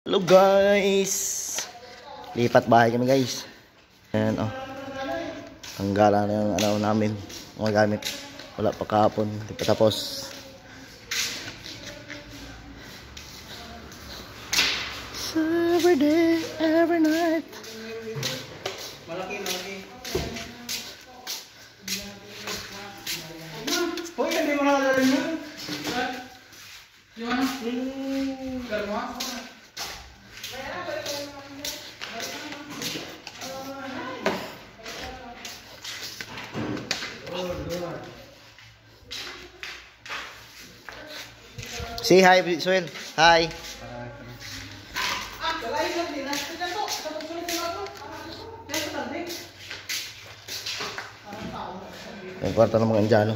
Hello guys! Lipat bahay kami guys. Ayan oh. Tanggala na yung ano namin. Mga gamit. Wala pa kahapon. Hindi pa tapos. Every day, every night. Malaki, malaki. Hoy, hindi mo nakadala yun. Yung ano? Yung Say hi, Suel. Hi. Yung kwarto ng mga Indiano.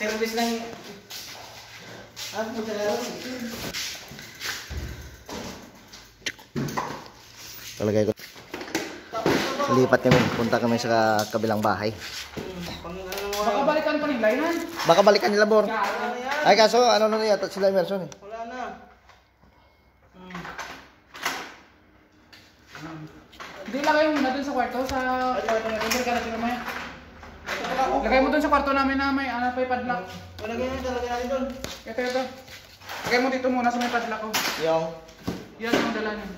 Service ng... Ah, puta na rin. Talagay ko. Lipat kami. Punta kami sa kabilang bahay. Baka balikan pa ng lainan. Baka balikan nila, Bor. Ano na? Ay, kaso ano na yata sila Emerson eh. Wala na. Hindi, lagay mo muna dun sa kwarto sa... Order ka natin mamaya. Lagay mo dun sa kwarto namin na may ano pa yung padlock. Wala ganyan, talaga natin doon. Ito, ito. Lagay mo dito muna sa may padlock ko. Yung Yan ang dala niya.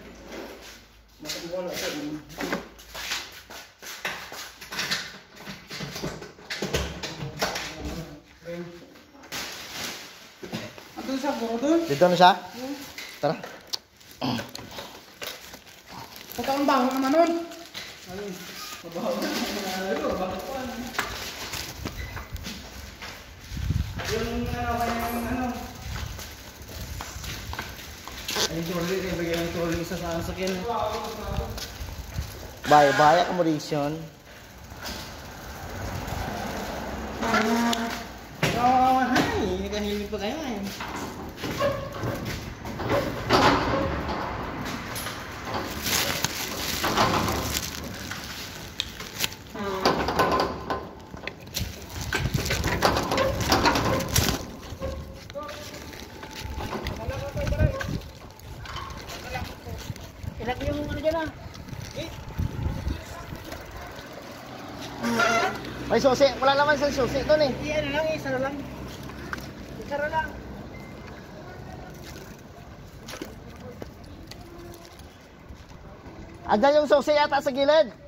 Andun sa buro dun. dito na siya. Tara. Punta ang baho naman nun. Yung ano, kanyang ano. Ay, yung trolley, eh, bigyan ng trolley isa sa sakyan. Bye, bye accommodation. Oh, hi! Nakahimik pa kayo eh. Ilagay yung ano dyan ah. May susi. Wala naman sa susi doon eh. Iya na lang, isa na lang. Isa na lang. Andiyan yung susi yata sa gilid.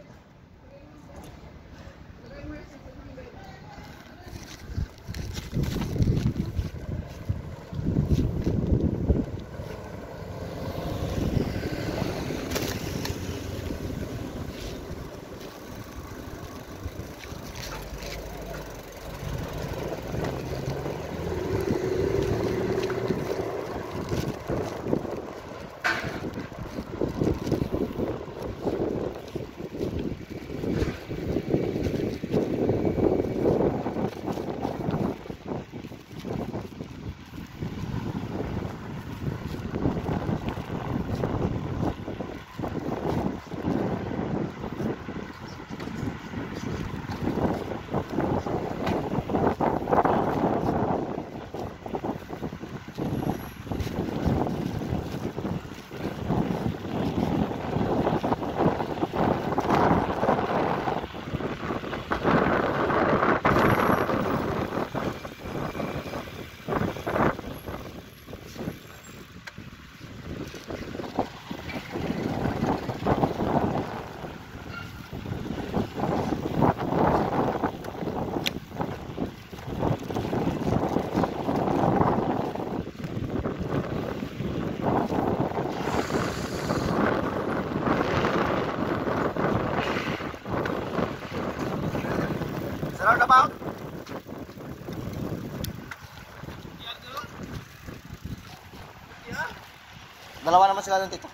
Dalawa naman sila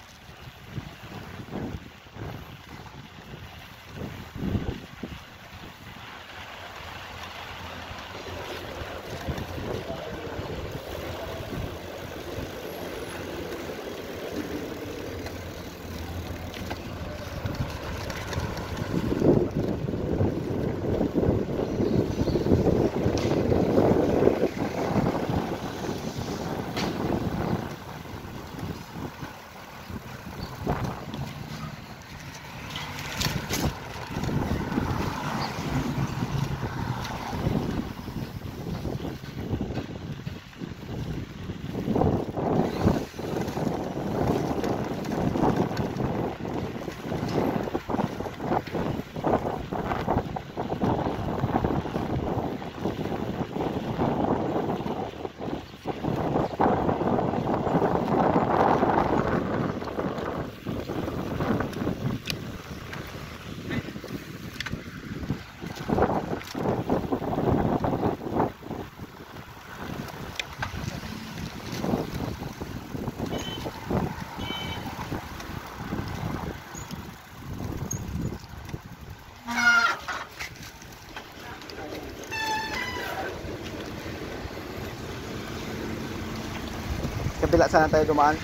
kabila sana tayo dumaan.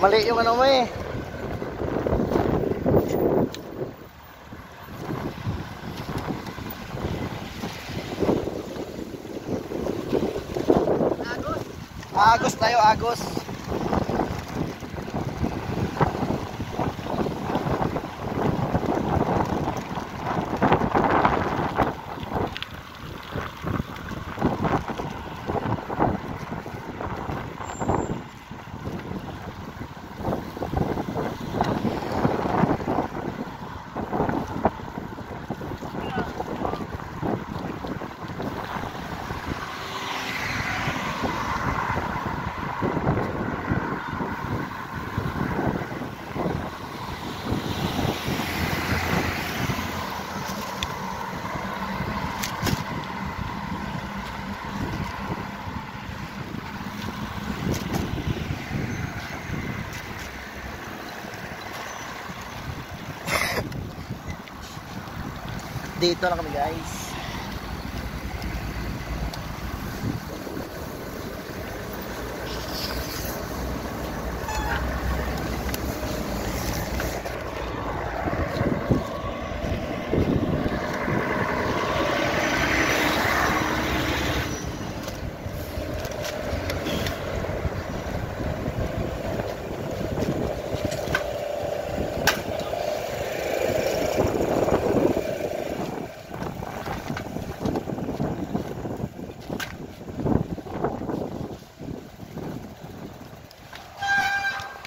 Mali yung ano mo eh. Agos tayo, Agos. Dito na kami guys.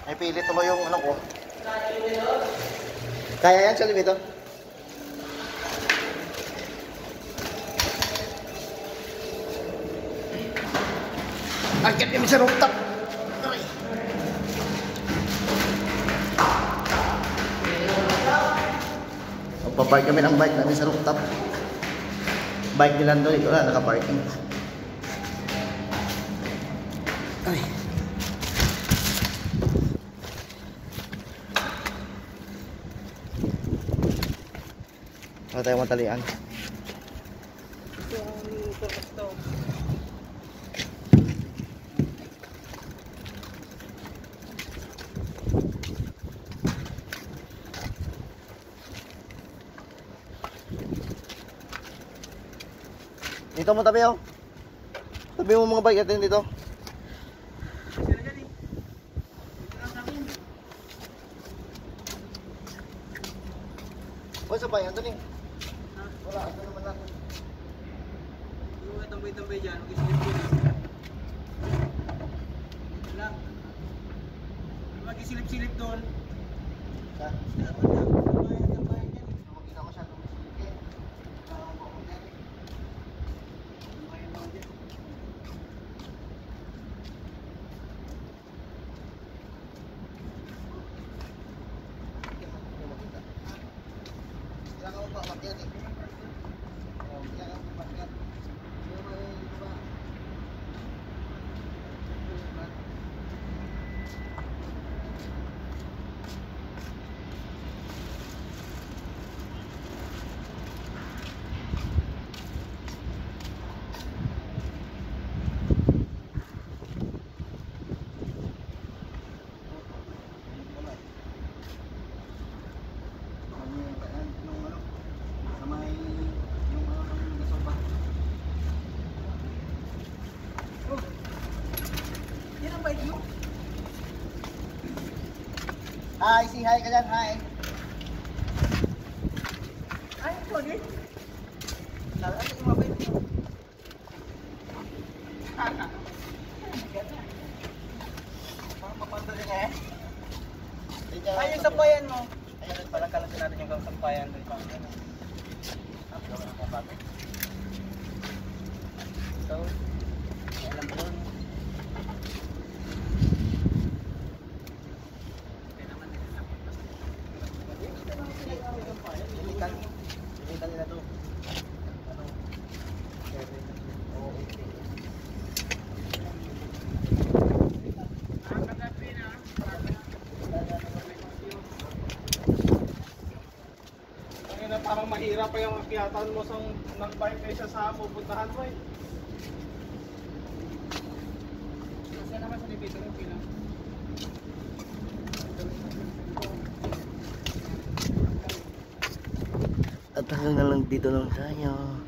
Ay pilit tuloy yung ano ko. Kaya yan sa limito? Agad kami sa rooftop. Magpapark kami ng bike namin sa rooftop. Bike ni Lando, ito na, nakaparking. Wala tayong matalian. Ito ang ito. Dito mo tabi oh. Tabi mo mga bike natin dito. Sa bayan, Anthony. Ha? Wala, ito naman natin. Yung mga tambay-tambay dyan. Okay, silip-silip. Wala. Mag-isilip-silip doon. Sa? Dapat na. Tambayan-tambayan dyan. Huwag na masyadong sige. Ah, huwag mo yan. Tambayan lang dyan. Hi, si hi ka dyan, hi. Ay, ito din. Sabi natin yung mabait mo. Parang papanda din eh. Ay, yung sampayan mo. Ayun, pala kalasin natin yung sampayan. Doon pa. So, alam ko doon. Pilitan. Pilitan nila to. Ano? Oo, okay. Ang parang mahirap pa yung akyatan mo sa nag-bike kaysa sa pupuntahan mo eh. Kasi naman sa debate ng pila. At hanggang na lang dito lang tayo.